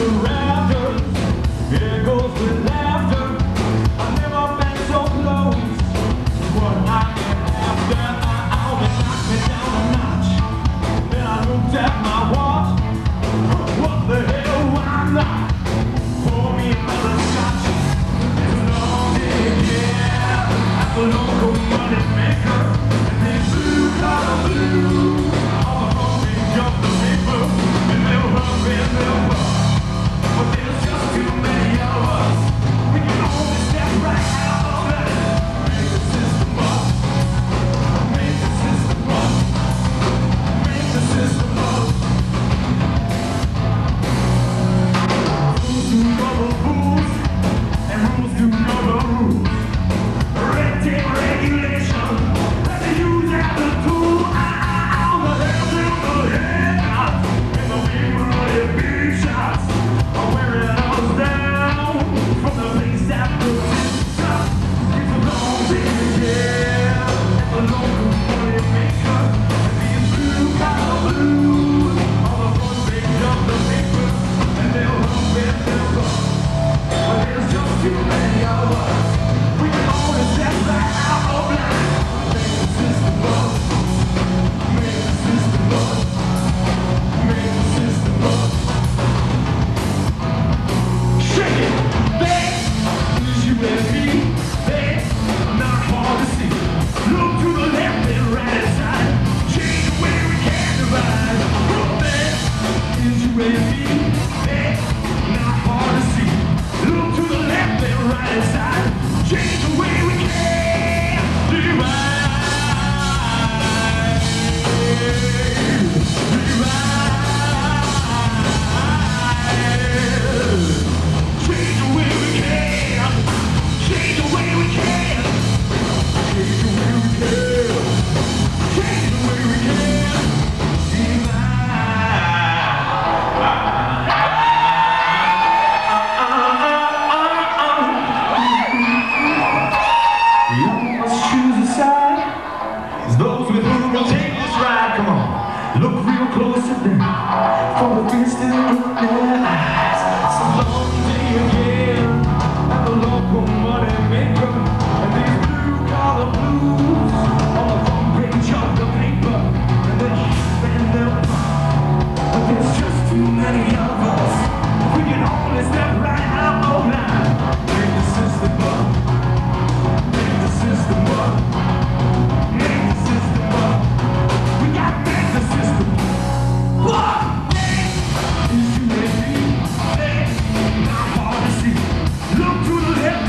around. closer than from a distant now.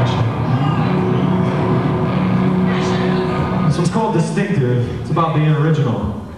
actually. This one's called Distinctive. It's about being original.